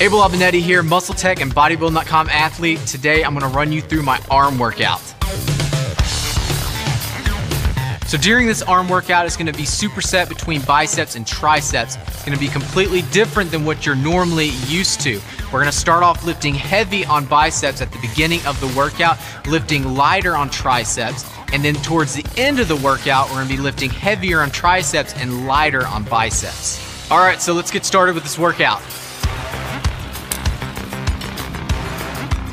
Abel Albonetti here, Muscle Tech and Bodybuilding.com athlete. Today I'm gonna run you through my arm workout. So during this arm workout, it's gonna be superset between biceps and triceps. It's gonna be completely different than what you're normally used to. We're gonna start off lifting heavy on biceps at the beginning of the workout, lifting lighter on triceps, and then towards the end of the workout, we're gonna be lifting heavier on triceps and lighter on biceps. All right, so let's get started with this workout.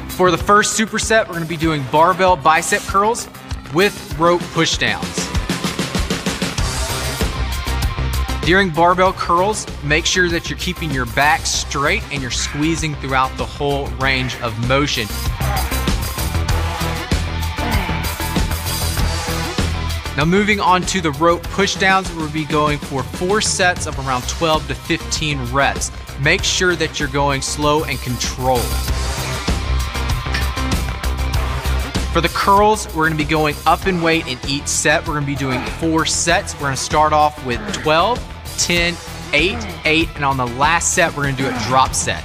For the first superset, we're gonna be doing barbell bicep curls with rope pushdowns. During barbell curls, make sure that you're keeping your back straight and you're squeezing throughout the whole range of motion. Now moving on to the rope pushdowns, we'll be going for four sets of around 12 to 15 reps. Make sure that you're going slow and controlled. For the curls, we're gonna be going up in weight in each set. We're gonna be doing four sets. We're gonna start off with 12, 10, 8, 8, and on the last set, we're gonna do a drop set.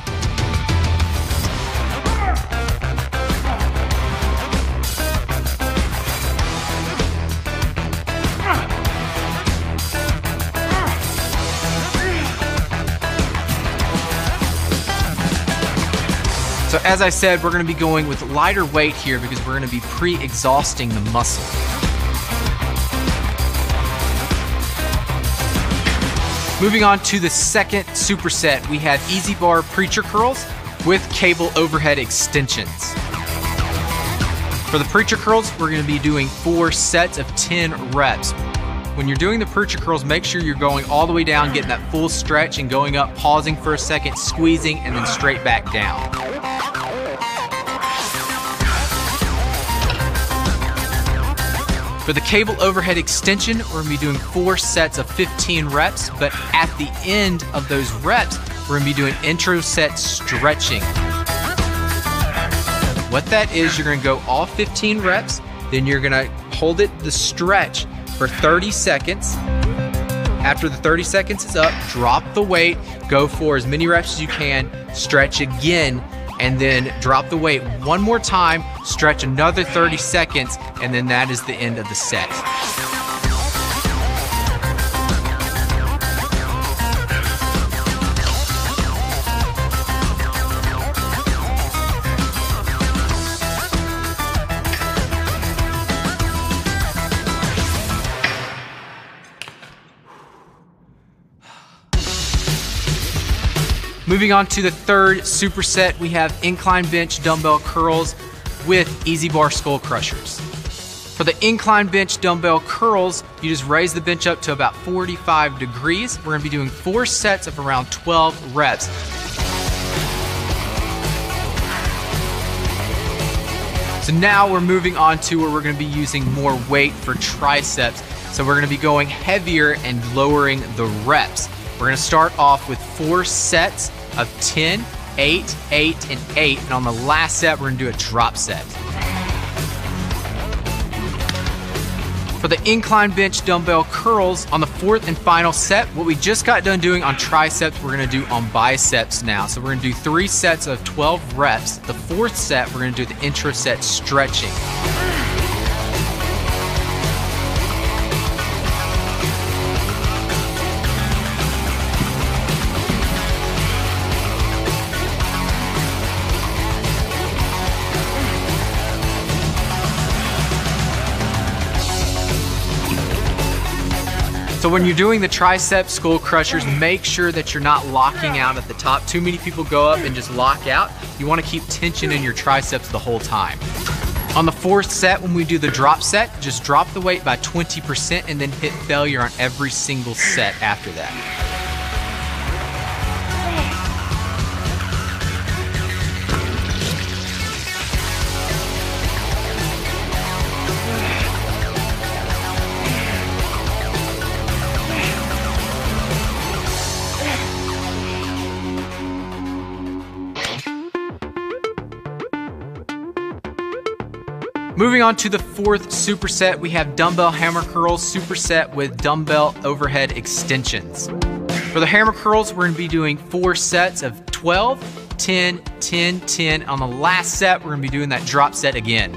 As I said, we're gonna be going with lighter weight here because we're gonna be pre-exhausting the muscle. Moving on to the second superset, we have EZ bar preacher curls with cable overhead extensions. For the preacher curls, we're gonna be doing four sets of 10 reps. When you're doing the preacher curls, make sure you're going all the way down, getting that full stretch and going up, pausing for a second, squeezing, and then straight back down. For the cable overhead extension, we're gonna be doing four sets of 15 reps, but at the end of those reps, we're gonna be doing intra set stretching. What that is, you're gonna go all 15 reps, then you're gonna hold it the stretch for 30 seconds. After the 30 seconds is up, drop the weight, go for as many reps as you can, stretch again, and then drop the weight one more time, stretch another 30 seconds, and then that is the end of the set. Moving on to the third superset, we have incline bench dumbbell curls with EZ bar skull crushers. For the incline bench dumbbell curls, you just raise the bench up to about 45 degrees. We're gonna be doing four sets of around 12 reps. So now we're moving on to where we're gonna be using more weight for triceps. So we're gonna be going heavier and lowering the reps. We're gonna start off with four sets of 10, 8, 8, and 8. And on the last set, we're gonna do a drop set. For the incline bench dumbbell curls, on the fourth and final set, what we just got done doing on triceps, we're gonna do on biceps now. So we're gonna do three sets of 12 reps. The fourth set, we're gonna do the intra set stretching. When you're doing the tricep skull crushers, make sure that you're not locking out at the top. Too many people go up and just lock out. You wanna keep tension in your triceps the whole time. On the fourth set, when we do the drop set, just drop the weight by 20% and then hit failure on every single set after that. Moving on to the fourth superset, we have dumbbell hammer curls superset with dumbbell overhead extensions. For the hammer curls, we're gonna be doing four sets of 12, 10, 10, 10. On the last set, we're gonna be doing that drop set again.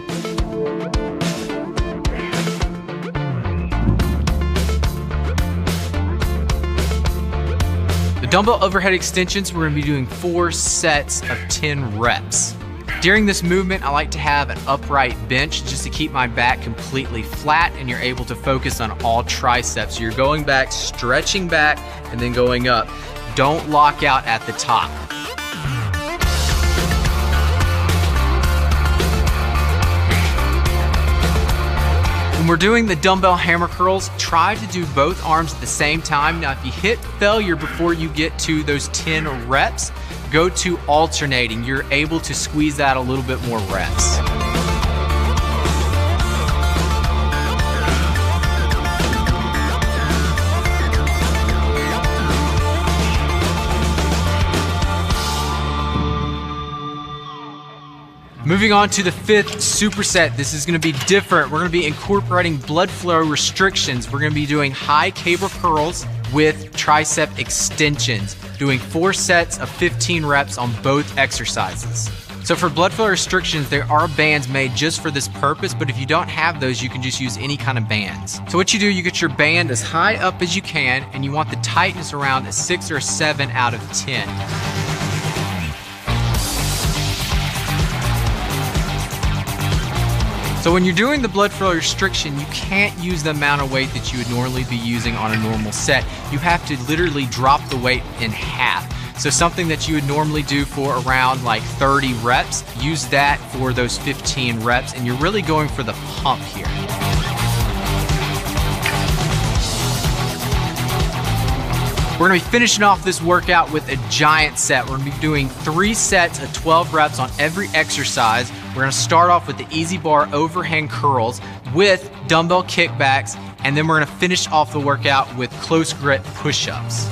The dumbbell overhead extensions, we're gonna be doing four sets of 10 reps. During this movement, I like to have an upright bench just to keep my back completely flat and you're able to focus on all triceps. You're going back, stretching back, and then going up. Don't lock out at the top. When we're doing the dumbbell hammer curls, try to do both arms at the same time. Now, if you hit failure before you get to those 10 reps, go to alternating. You're able to squeeze out a little bit more reps. Moving on to the fifth superset, this is gonna be different. We're gonna be incorporating blood flow restrictions. We're gonna be doing high cable curls with tricep extensions, doing four sets of 15 reps on both exercises. So for blood flow restrictions, there are bands made just for this purpose, but if you don't have those, you can just use any kind of bands. So what you do, you get your band as high up as you can, and you want the tightness around a six or seven out of 10. So when you're doing the blood flow restriction, you can't use the amount of weight that you would normally be using on a normal set. You have to literally drop the weight in half. So something that you would normally do for around like 30 reps, use that for those 15 reps, and you're really going for the pump here. We're gonna be finishing off this workout with a giant set. We're gonna be doing three sets of 12 reps on every exercise. We're gonna start off with the EZ bar overhand curls with dumbbell kickbacks, and then we're gonna finish off the workout with close grip push-ups.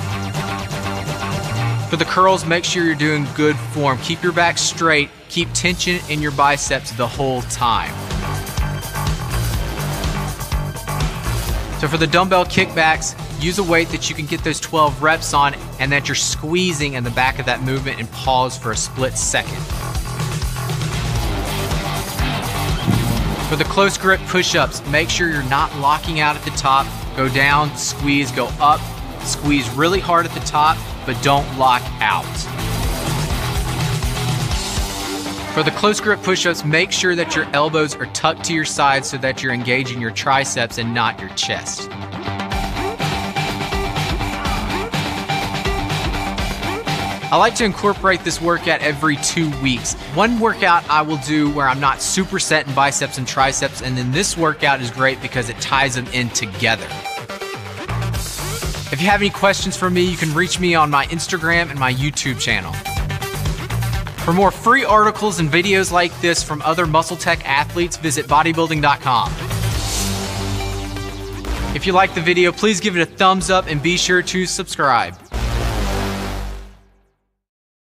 For the curls, make sure you're doing good form. Keep your back straight, keep tension in your biceps the whole time. So for the dumbbell kickbacks, use a weight that you can get those 12 reps on and that you're squeezing in the back of that movement and pause for a split second. For the close grip push-ups, make sure you're not locking out at the top. Go down, squeeze, go up, squeeze really hard at the top, but don't lock out. For the close grip push-ups, make sure that your elbows are tucked to your sides so that you're engaging your triceps and not your chest. I like to incorporate this workout every two weeks. One workout I will do where I'm not superset in biceps and triceps, and then this workout is great because it ties them in together. If you have any questions for me, you can reach me on my Instagram and my YouTube channel. For more free articles and videos like this from other Muscle Tech athletes, visit bodybuilding.com. If you liked the video, please give it a thumbs up and be sure to subscribe.